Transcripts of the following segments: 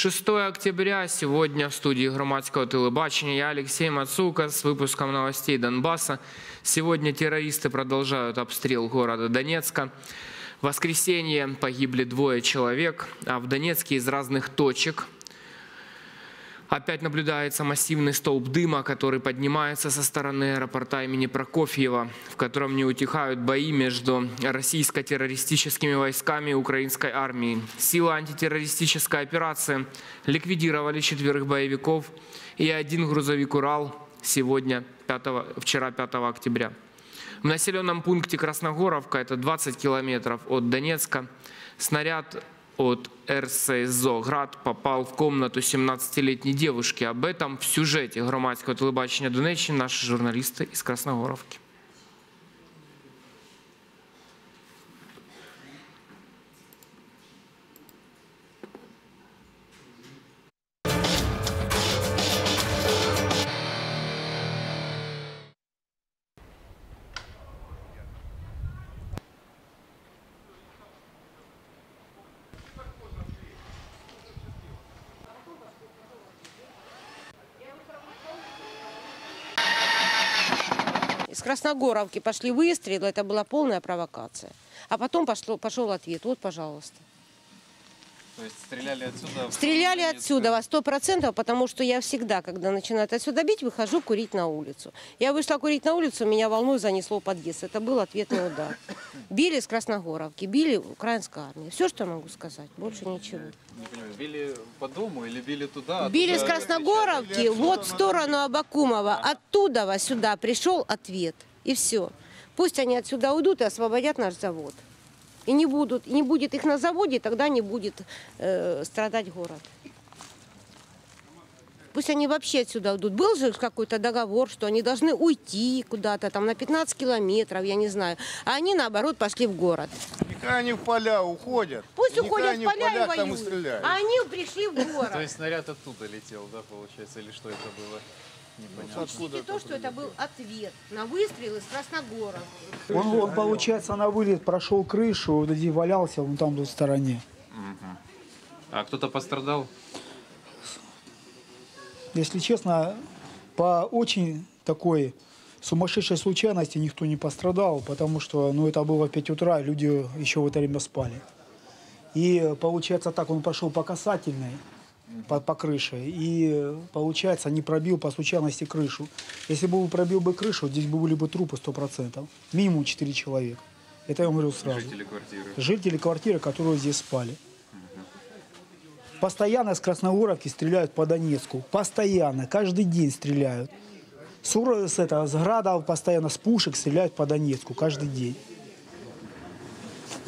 6 октября. Сегодня в студии громадского телебачения я, Алексей Мацука, с выпуском новостей Донбасса. Сегодня террористы продолжают обстрел города Донецка. В воскресенье погибли двое человек, а в Донецке из разных точек Опять наблюдается массивный столб дыма, который поднимается со стороны аэропорта имени Прокофьева, в котором не утихают бои между российско-террористическими войсками и украинской армией. Силы антитеррористической операции ликвидировали четверых боевиков и один грузовик «Урал» сегодня, 5, вчера 5 октября. В населенном пункте Красногоровка, это 20 километров от Донецка, снаряд от РСЗО «Град» попал в комнату 17-летней девушки. Об этом в сюжете громадського телебачення Донеччини наші журналісти із Красногоровки. Красногоровки пошли выстрелы, это была полная провокация. А потом пошло, пошел ответ, вот, пожалуйста. То есть стреляли отсюда? Стреляли отсюда во сто процентов, потому что я всегда, когда начинают отсюда бить, выхожу курить на улицу. Я вышла курить на улицу, меня волной занесло в подъезд. Это был ответный удар. Били с Красногоровки, били украинская армия. Все, что я могу сказать, больше ничего. Не понимаю, били по дому или били туда? Били с Красногоровки, вот в сторону Абакумова. Оттуда сюда пришел ответ. И все. Пусть они отсюда уйдут и освободят наш завод. И не, будут, не будет их на заводе, тогда не будет э, страдать город. Пусть они вообще отсюда уйдут. Был же какой-то договор, что они должны уйти куда-то, там на 15 километров, я не знаю. А они, наоборот, пошли в город. Нехай они в поля уходят. Пусть Нехай уходят в поля и полях там и воюют. стреляют. А они пришли в город. То есть снаряд оттуда летел, да, получается? Или что это было? Непонятно. Откуда И то, что это был ответ на выстрел из Красногора. Он, он, получается, на вылет прошел крышу, вот здесь валялся, вон там, в стороне. А кто-то пострадал? Если честно, по очень такой сумасшедшей случайности никто не пострадал, потому что ну, это было в 5 утра, люди еще в это время спали. И получается так, он пошел по касательной, по, по крыше, и получается не пробил по случайности крышу. Если бы пробил бы крышу, здесь бы были бы трупы 100%. Минимум 4 человека. Это я вам говорю сразу. Жители квартиры. жители квартиры, которые здесь спали. Постоянно с Красногоровки стреляют по Донецку. Постоянно, каждый день стреляют. С, Ура- с, града постоянно, с пушек стреляют по Донецку каждый день.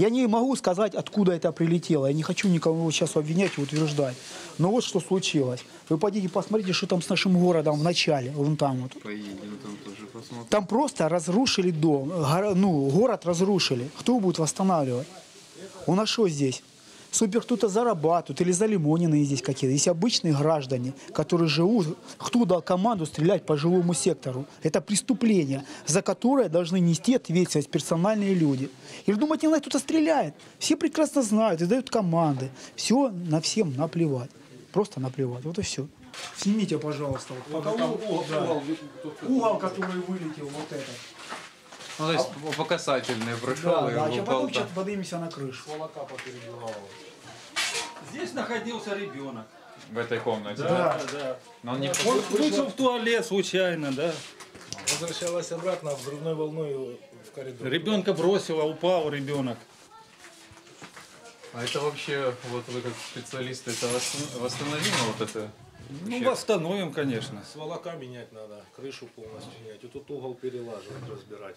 Я не могу сказать, откуда это прилетело. Я не хочу никого сейчас обвинять и утверждать. Но вот что случилось. Вы пойдите посмотрите, что там с нашим городом в начале. Вон там вот. Поедем там тоже посмотрим. Там просто разрушили дом, ну, город разрушили. Кто будет восстанавливать? У нас что здесь? Супер кто-то зарабатывает или залимоненные здесь какие-то. Есть обычные граждане, которые живут. Кто дал команду стрелять по жилому сектору? Это преступление, за которое должны нести ответственность персональные люди. Или думать, не знаю, кто-то стреляет. Все прекрасно знают и дают команды. Все на всем наплевать. Просто наплевать. Вот и все. Снимите, пожалуйста. Вот потолок, да. Угол, который вылетел, вот этот. Ну, то есть по касательной прошел Да, и да. Упал потом там. сейчас поднимемся на крышу. Здесь находился ребенок. в этой комнате. Да. да. Но он не Он вышел в туалет случайно, да. Возвращалась обратно взрывной волной в коридор. Ребенка бросила, упал ребенок. А это вообще, вот вы как специалисты, это восст- восстановимо вот это? Ну, восстановим, конечно. Сволока менять надо, крышу полностью менять. Вот тут угол перелаживать, разбирать.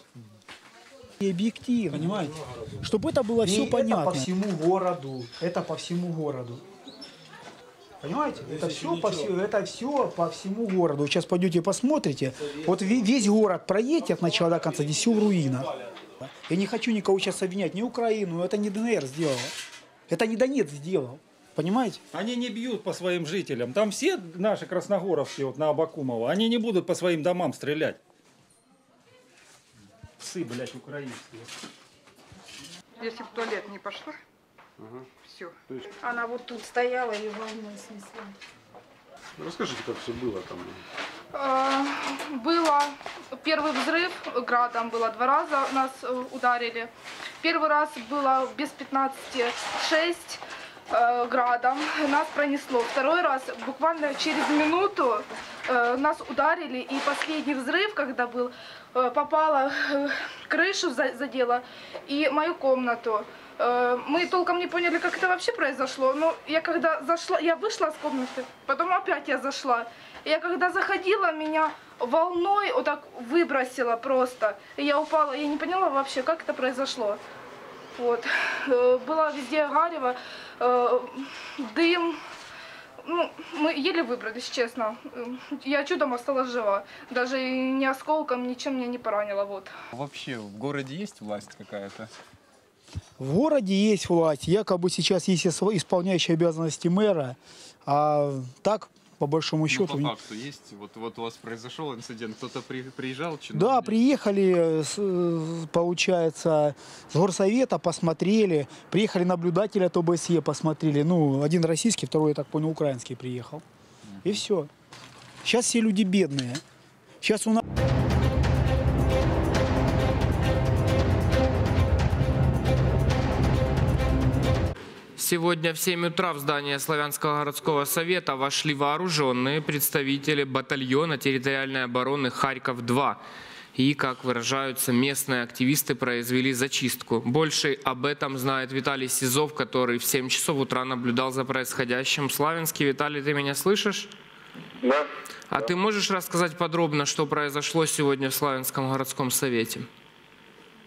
И объективно, понимаете? Чтобы это было все понятно. Это по всему городу. Это по всему городу. Понимаете? Это все, по всему, это все по всему городу. Сейчас пойдете посмотрите. Вот ве- весь город проедьте от начала до конца, здесь все в руинах. Я не хочу никого сейчас обвинять, ни Украину, это не ДНР сделала. Это не Донец сделал. Понимаете? Они не бьют по своим жителям. Там все наши красногоровки вот на Абакумова, они не будут по своим домам стрелять. Псы, блядь, украинские. Если в туалет не пошла, Все. Она вот тут стояла и волной снесла. Расскажите, как все было там. Э, Было первый взрыв градом было два раза нас э, ударили. Первый раз было без 15 6 э, градом нас пронесло. Второй раз буквально через минуту э, нас ударили и последний взрыв, когда был, э, попала э, крышу за- задела и мою комнату. Э, Мы толком не поняли, как это вообще произошло, но я когда зашла, я вышла с комнаты, потом опять я зашла. Я когда заходила, меня волной вот так выбросило просто. И я упала, я не поняла вообще, как это произошло. Вот. Э, Было везде гарево, э, дым. Ну, мы еле выбрались, честно. Э, Я чудом осталась жива. Даже ни осколком, ничем меня не поранило. Вот. Вообще в городе есть власть какая-то? В городе есть власть, якобы сейчас есть ис- исполняющий обязанности мэра, а так, по большому Ну, счету... по факту есть. Вот, вот у вас произошел инцидент, кто-то при- приезжал, чиновник? Да, приехали, с, э, получается, с горсовета посмотрели, приехали наблюдатели от ОБСЕ посмотрели, ну, один российский, второй, я так понял, украинский приехал. И все. Сейчас все люди бедные. Сейчас у нас... Сегодня в 7 утра в здание Славянского городского совета вошли вооруженные представители батальона территориальной обороны «Харьков-2». И, как выражаются местные активисты, произвели зачистку. Больше об этом знает Виталий Сизов, который в 7 часов утра наблюдал за происходящим. Славянский, Виталий, ты меня слышишь? Да. А ты можешь рассказать подробно, что произошло сегодня в Славянском городском совете?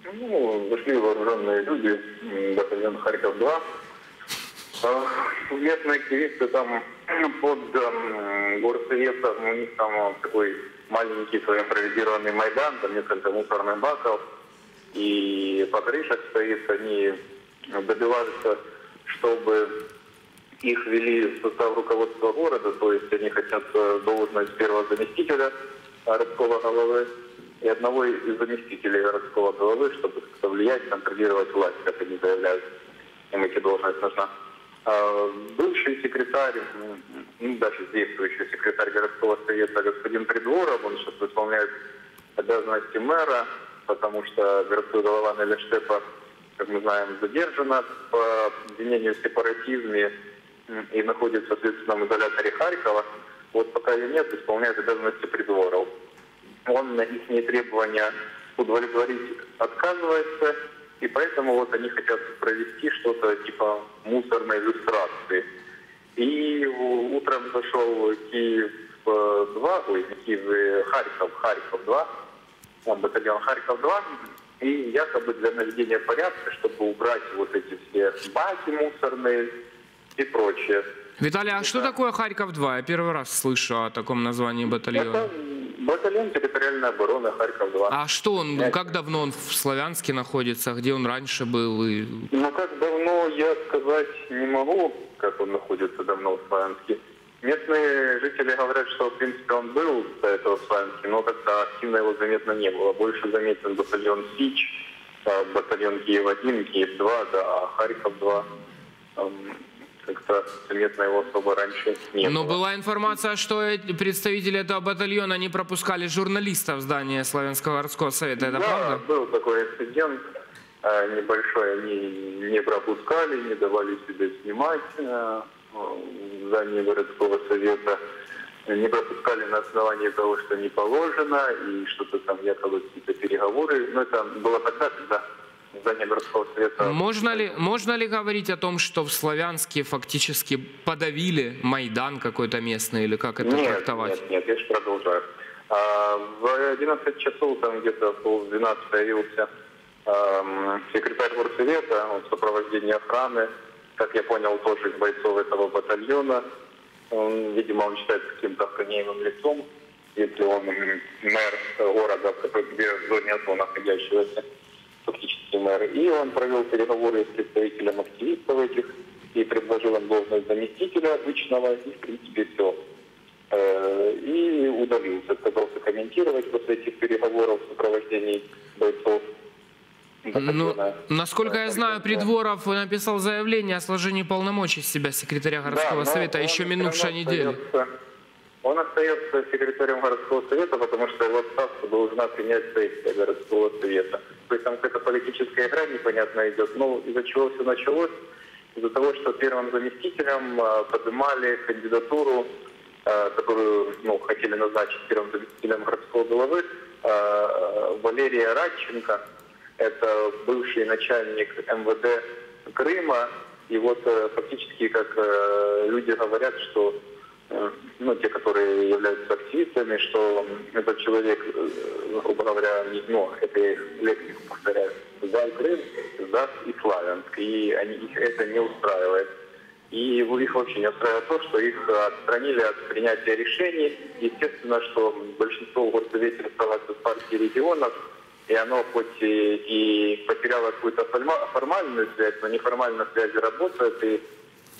Ну, вышли вооруженные люди, батальон Харьков-2. А, Местные активисты там под м, горсоветом, у них там такой маленький свой импровизированный Майдан, там несколько мусорных баков, и по крышах стоит, они добиваются, чтобы их ввели в состав руководства города, то есть они хотят э, должность первого заместителя городского головы и одного из заместителей городского головы, чтобы как-то влиять, контролировать власть, как они заявляют. Им эти должность нужна. А, Бывший секретарь, ну, даже действующий секретарь городского совета господин Придворов, он сейчас выполняет обязанности мэра, потому что городской голова Неля как мы знаем, задержана по обвинению в сепаратизме и находится в следственном изоляторе Харькова. Вот пока ее нет, исполняет обязанности Придворов. Он на их требования удовлетворить отказывается, и поэтому вот они хотят провести что-то типа мусорной иллюстрации. И утром зашел Киев-2, ой, не Киев, э, Харьков, Харьков-2, он батальон Харьков-2, и якобы для наведения порядка, чтобы убрать вот эти все баки мусорные и прочее. Виталий, а что такое Харьков-2? Я первый раз слышу о таком названии батальона. Это батальон территориальной обороны Харьков-2. А что он, как давно он в Славянске находится, где он раньше был? И... Ну, как давно, я сказать не могу, как он находится давно в Славянске. Местные жители говорят, что, в принципе, он был до этого в Славянске, но как-то активно его заметно не было. Больше заметен батальон Сич, а, батальон Киев-1, Киев-2, да, а Харьков-2. Как-то заметно его особо раньше не Но было. была информация, что представители этого батальона не пропускали журналистов в здание Славянского городского совета. Это да, правда? был такой инцидент э, небольшой. Они не пропускали, не давали себе снимать э, в здании городского совета. Не пропускали на основании того, что не положено, и что-то там якобы какие-то переговоры. Но это было тогда, когда здание городского совета... Можно ли, можно ли говорить о том, что в Славянске фактически подавили Майдан какой-то местный, или как это нет, трактовать? Нет, нет, я же продолжаю. А, в 11 часов, там где-то пол 12 появился эм, секретарь горсовета он в сопровождении охраны, как я понял, тоже из бойцов этого батальона. Он, видимо, он считается каким-то охраняемым лицом, если он мэр города, где в зоне АТО находящегося, фактически мэр. И он провел переговоры с представителем активистов этих и предложил им должность заместителя обычного, и, в принципе, все. Э, И удалился, отказался комментировать после этих переговоров в сопровождении бойцов. Ну, насколько я знаю, Придворов написал заявление о сложении полномочий с себя секретаря городского Да, совета еще минувшей недели. остается- Он остается секретарем городского совета, потому что его ставку должна принять сессия городского совета. То есть там какая-то политическая игра непонятная идет. Но из-за чего все началось? Из-за того, что первым заместителем э, поднимали кандидатуру, э, которую ну, хотели назначить первым заместителем городского главы, э, Валерия Радченко. Это бывший начальник МВД Крыма. И вот э, фактически, как э, люди говорят, что э, ну, те, которые являются активистами, что этот человек, э, грубо говоря, ну, это лексику повторяю, сдал Крым, сдаст и Славянск, и они, их это не устраивает. И их вообще не устраивает то, что их отстранили от принятия решений. Естественно, что большинство в горсовете оставаться в партии регионов, и оно хоть и, и потеряло какую-то форма- формальную связь, но неформальная связь работает, и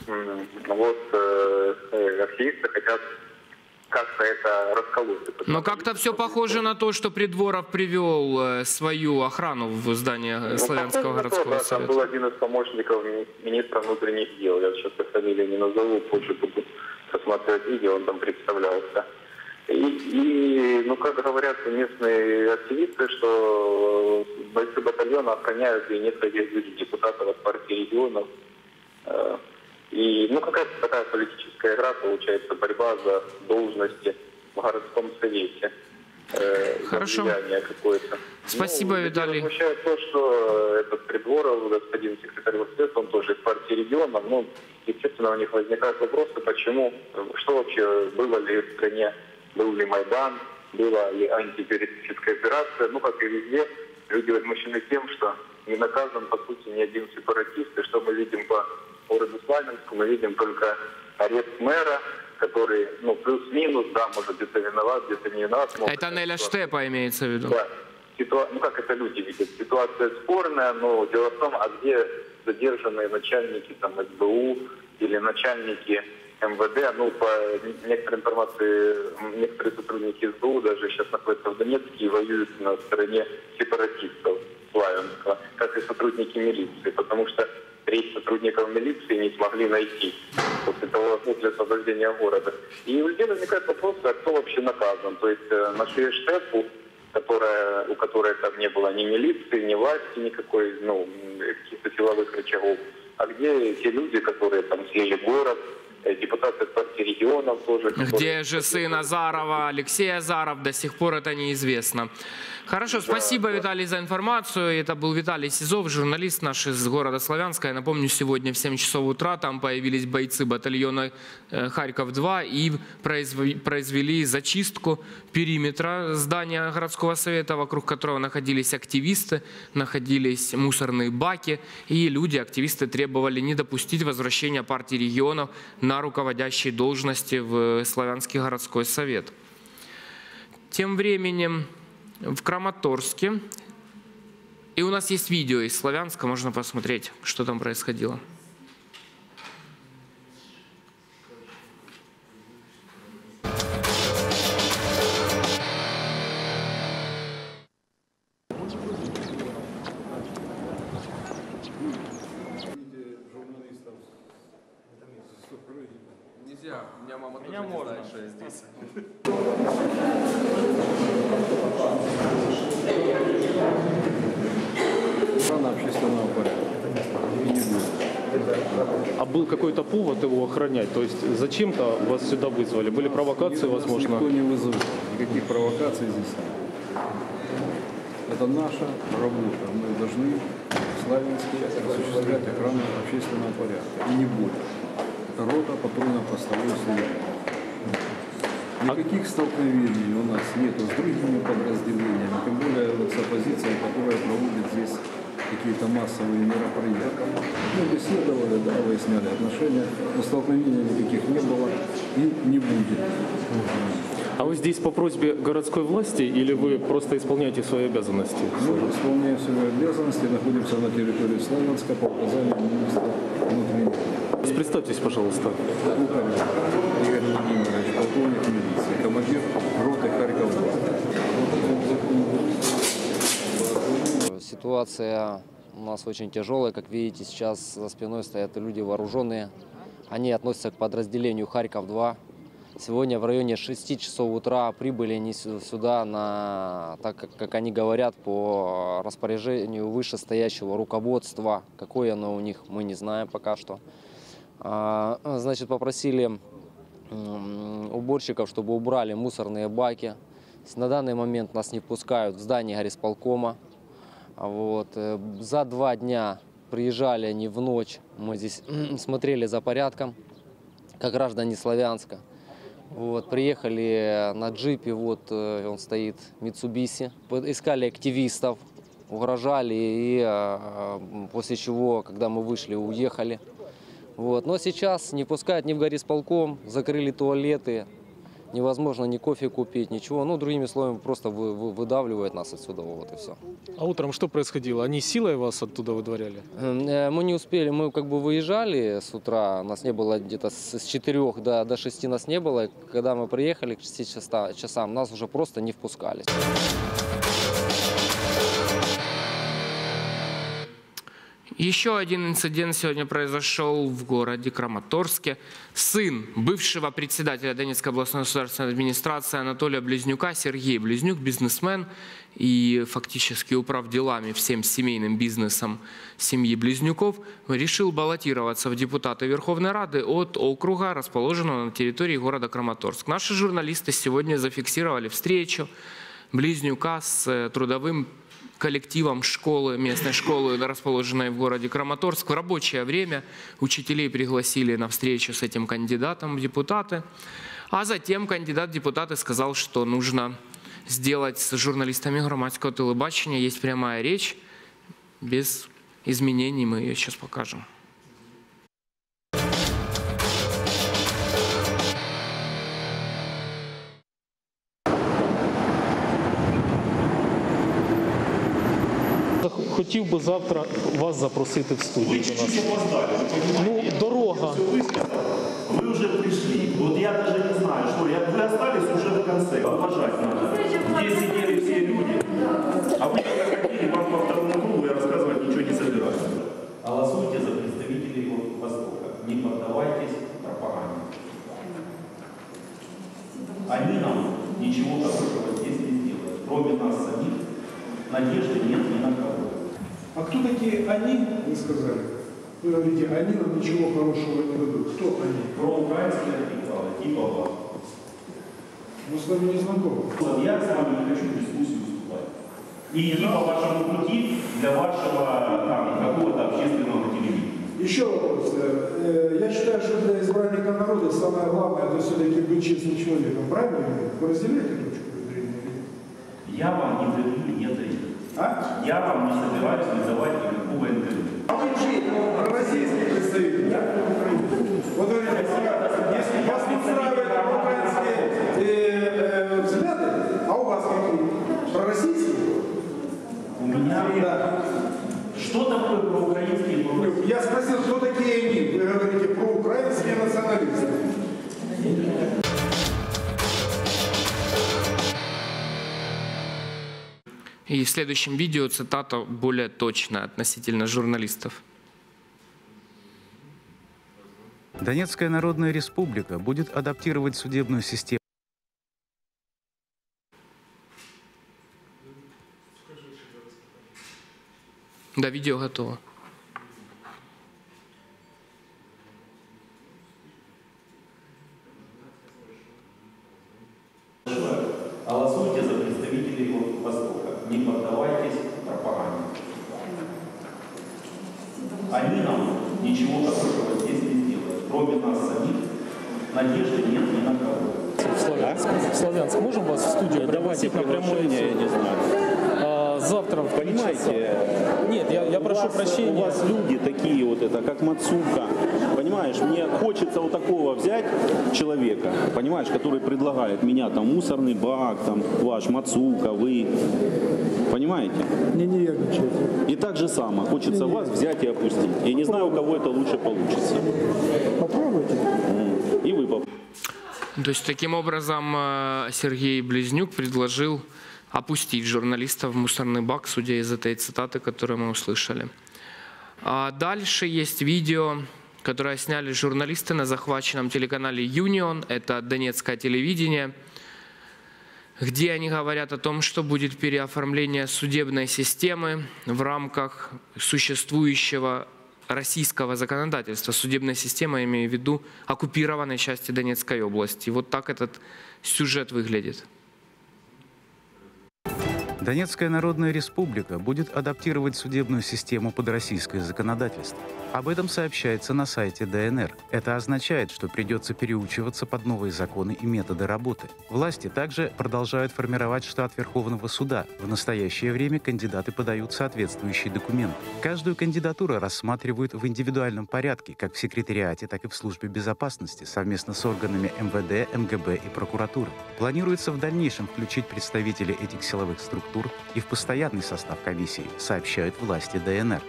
вот э, э, активисты хотят как-то это расколоть. Но как-то все похоже на то, что Придворов привел э, свою охрану в здание Ну, Славянского на то, городского да, Там был совета. один из помощников ми- министра внутренних дел. Я сейчас фамилию не назову, позже буду посмотреть видео, он там представлялся. И, и, ну, как говорят местные активисты, что бойцы батальона охраняют и нескольких людей, депутатов от партии регионов. И, ну, какая-то такая политическая игра, получается, борьба за должности в городском совете. Э, Хорошо. какое-то. Спасибо, Ну, Виталий. меня Смущает то, что этот Придворов, господин секретарь Госсовета, он тоже из партии регионов. Ну, естественно, у них возникают вопросы, почему, что вообще было ли в стране, был ли Майдан, была ли антитеррористическая операция. Ну, как и везде, люди возмущены тем, что не наказан, по сути, ни один сепаратист. И что мы видим по городу Славянску, мы видим только арест мэра, который, ну, плюс-минус, да, может, где-то виноват, где-то не виноват. Мог Это Неля Штепа имеется в виду. да. Ситуа- Ну, как это люди видят? Ситуация спорная, но дело в том, а где задержанные начальники там, СБУ или начальники МВД, ну, по некоторой информации, некоторые сотрудники СБУ даже сейчас находятся в Донецке и воюют на стороне сепаратистов Славянска, как и сотрудники милиции, потому что треть сотрудников милиции не смогли найти после того, ну, для освобождения города. И у людей возникает вопрос, а кто вообще наказан? То есть э, нашли штепу, которая, у которой там не было ни милиции, ни власти никакой, ну, м, каких-то силовых рычагов. А где те люди, которые там слили город, э, депутаты партии регионов тоже. Где же сын Азарова, Алексей Азаров, до сих пор это неизвестно. Хорошо, спасибо, Виталий, за информацию. Это был Виталий Сизов, журналист наш из города Славянска. Я напомню, сегодня в 7 часов утра там появились бойцы батальона э, Харьков-2 и произвели зачистку периметра здания городского совета, вокруг которого находились активисты, находились мусорные баки, и люди, активисты требовали не допустить возвращения партии регионов на руководящие должности в Славянский городской совет. Тем временем в Краматорске, и у нас есть видео из Славянска, можно посмотреть, что там происходило. Я здесь. Охрана общественного порядка. Будет. А был какой-то повод его охранять? То есть зачем-то вас сюда вызвали? Были провокации, возможно? Никто не вызывал. Никаких провокаций здесь нет. Это наша работа. Мы должны в Славянске осуществлять охрану общественного порядка. И не более. Это рота патрульно-постовой службы. Никаких столкновений у нас нету с другими подразделениями, тем более вот с оппозицией, которая проводит здесь какие-то массовые мероприятия. Мы беседовали, да, выясняли отношения, но столкновений никаких не было и не будет. А вы здесь по просьбе городской власти или вы просто исполняете свои обязанности? Мы исполняем свои обязанности, находимся на территории Славянска по указанию министра внутренних. Представьтесь, пожалуйста. Лукарев Игорь Владимирович, полковник ситуация у нас очень тяжелая. Как видите, сейчас за спиной стоят люди вооруженные. Они относятся к подразделению Харьков-2. Сегодня в районе 6 часов утра прибыли они сю- сюда, на, так как, как они говорят, по распоряжению вышестоящего руководства. Какое оно у них, мы не знаем пока что. А, Значит, попросили уборщиков, чтобы убрали мусорные баки. На данный момент нас не впускают в здание горисполкома. А Вот. э, За два дня приезжали они в ночь. Мы здесь смотрели за порядком, как граждане Славянска. Вот, приехали на джипе, вот э, он стоит, Митсубиси. Искали активистов, угрожали, и э, после чего, когда мы вышли, уехали. Вот. Но сейчас не пускают ни в горисполком, закрыли туалеты, невозможно ни кофе купить, ничего. Ну, другими словами, просто вы- вы- выдавливают нас отсюда, вот и все. А утром что происходило? Они силой вас оттуда выдворяли? Э, Мы не успели, мы как бы выезжали с утра, нас не было где-то с с 4 до, до 6 нас не было. И Когда мы приехали к 6 часа- часам, нас уже просто не впускали. Еще один инцидент сегодня произошел в городе Краматорске. Сын бывшего председателя Донецкой областной государственной администрации Анатолия Близнюка, Сергей Близнюк, бизнесмен и фактически управ делами всем семейным бизнесом семьи Близнюков, решил баллотироваться в депутаты Верховной Рады от округа, расположенного на территории города Краматорск. Наши журналисты сегодня зафиксировали встречу Близнюка с э, трудовым коллективом школы, местной школы, расположенной в городе Краматорск. В рабочее время учителей пригласили на встречу с этим кандидатом депутаты. А затем кандидат депутаты сказал, что нужно сделать с журналистами громадского телебачения. Есть прямая речь, без изменений мы ее сейчас покажем. Хотів би завтра вас запросити в студію до нас. Ну, дорога. Вы уже пришли. Вот я даже не знаю, что я, вы остались уже в конце. Уважать надо. Сказали? Вы говорите, они нам ничего хорошего не дадут. Кто они? Проукраинские радикалы, типа вас. Мы с вами не знакомы. Вот Я с вами не хочу дискуссию вступать. И идти по вашему пути для вашего там, какого-то общественного телевидения. Еще вопрос. Э, Я считаю, что для избранника народа самое главное это все-таки быть честным человеком. Правильно? Вы разделяете точку зрения? Я вам не даю не даю. А? Я вам не собираюсь не давать никакого интервью. Российский представитель, да? Вот вы говорите, если вас устраивают украинские взгляды, а у вас какие? Пророссийские? У меня... Да. Что такое проукраинские Я спросил, кто такие они? Вы говорите, проукраинские националисты. И в следующем видео цитата более точная относительно журналистов. Донецкая Народная Республика будет адаптировать судебную систему. Да, видео готово. Голосуйте за представителей Востока. Не поддавайтесь пропаганде. Они нам ничего хорошего здесь не сделают. Кроме нас самих, надежды нет ни на кого. Славянск. Славянск. Можем вас в студию пригласить на прямой эфир? я не знаю. А, завтра в три часа. Понимаете, Нет, я, я у прошу вас- прощения. У вас люди такие вот это, как Мацука. Понимаешь, мне хочется вот такого взять человека, понимаешь, который предлагает меня там мусорный бак, там ваш Мацука, вы. Понимаете? Не нервничайте. И так же само хочется вас взять и опустить. Я не знаю, у кого это лучше получится. Попробуйте. И вы попробуйте. То есть таким образом э, Сергей Близнюк предложил опустить журналиста в мусорный бак, судя из этой цитаты, которую мы услышали. А дальше есть видео, которое сняли журналисты на захваченном телеканале «Юнион». Это донецкое телевидение – где они говорят о том, что будет переоформление судебной системы в рамках существующего российского законодательства. Судебная система, имею в виду, оккупированной части Донецкой области. Вот так этот сюжет выглядит. Донецкая Народная Республика будет адаптировать судебную систему под российское законодательство. Об этом сообщается на сайте ДНР. Это означает, что придется переучиваться под новые законы и методы работы. Власти также продолжают формировать штат Верховного суда. В настоящее время кандидаты подают соответствующие документы. Каждую кандидатуру рассматривают в индивидуальном порядке, как в секретариате, так и в службе безопасности, совместно с органами МВД, МГБ и прокуратуры. Планируется в дальнейшем включить представителей этих силовых структур и в постоянный состав комиссии, сообщают власти ДНР.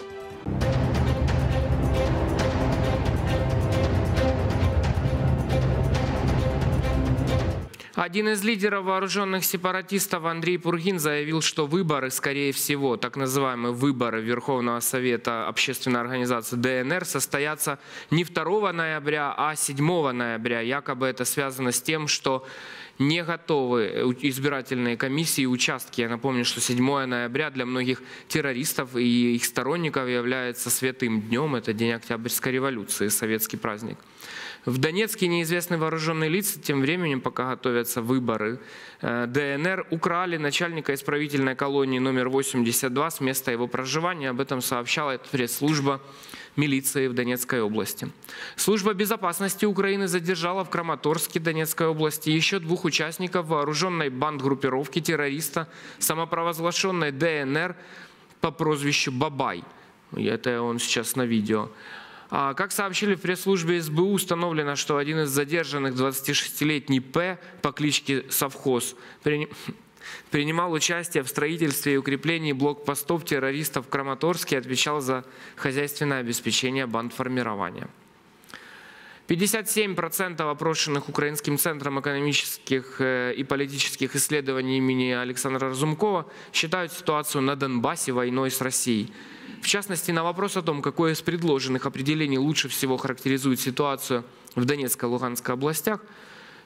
Один из лидеров вооруженных сепаратистов Андрей Пургин заявил, что выборы, скорее всего, так называемые выборы Верховного Совета общественной организации ДНР состоятся не 2 ноября, а 7 ноября. Якобы это связано с тем, что не готовы избирательные комиссии и участки. Я напомню, что 7 ноября для многих террористов и их сторонников является святым днем. Это День Октябрьской революции, советский праздник. В Донецке неизвестные вооруженные лица тем временем, пока готовятся выборы, э, ДНР украли начальника исправительной колонии номер 82 с места его проживания. Об этом сообщала пресс-служба милиции в Донецкой области. Служба безопасности Украины задержала в Краматорске Донецкой области еще двух участников вооруженной бандгруппировки террориста, самопровозглашенной ДНР по прозвищу Бабай. Это он сейчас на видео. А, как сообщили в пресс-службе СБУ, установлено, что один из задержанных 26-летний П по кличке Совхоз принимал участие в строительстве и укреплении блокпостов террористов в Краматорске и отвечал за хозяйственное обеспечение бандформирования. 57% опрошенных Украинским центром экономических э, и политических исследований имени Александра Разумкова считают ситуацию на Донбассе войной с Россией. В частности, на вопрос о том, какое из предложенных определений лучше всего характеризует ситуацию в Донецкой и Луганской областях,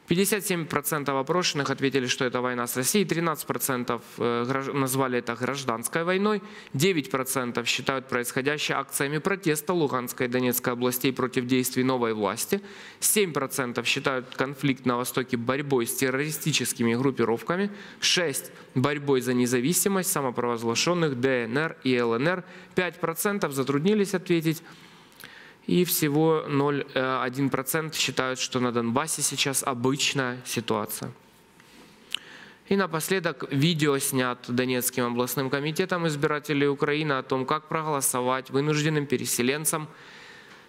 57% опрошенных ответили, что это война с Россией, 13% э, назвали это гражданской войной, 9% считают происходящее акциями протеста Луганской и Донецкой областей против действий новой власти, 7% считают конфликт на Востоке борьбой с террористическими группировками, 6% борьбой за независимость самопровозглашенных ДНР и ЛНР, 5% затруднились ответить, и всего 0,1% считают, что на Донбассе сейчас обычная ситуация. И напоследок видео снят Донецким областным комитетом избирателей Украины о том, как проголосовать вынужденным переселенцам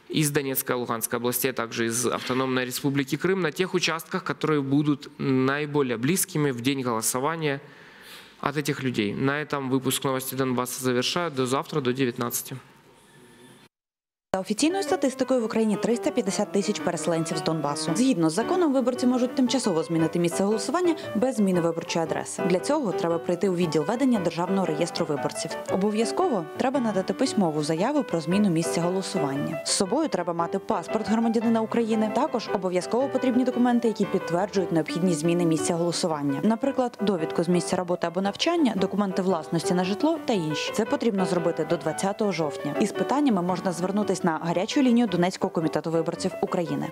из Донецкой и Луганской областей, а также из Автономной Республики Крым на тех участках, которые будут наиболее близкими в день голосования от этих людей. На этом выпуск новости Донбасса завершают. До завтра, до 19. За офіційною статистикою в Україні 350 тисяч переселенців з Донбасу. Згідно з законом, виборці можуть тимчасово змінити місце голосування без зміни виборчої адреси. Для цього треба прийти у відділ ведення державного реєстру виборців. Обов'язково треба надати письмову заяву про зміну місця голосування. З собою треба мати паспорт громадянина України. Також обов'язково потрібні документи, які підтверджують необхідність зміни місця голосування. Наприклад, довідку з місця роботи або навчання, документи власності на житло та інші. Це потрібно зробити до 20 жовтня. Із питаннями можна звернутися на гарячу лінію Донецького комітету виборців України.